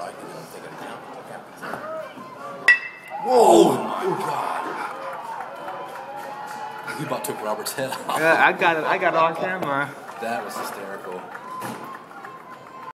I didn't think it counted. Whoa! Oh my god. He about took Robert's head off. Yeah, I got it. I got it on camera. That was hysterical.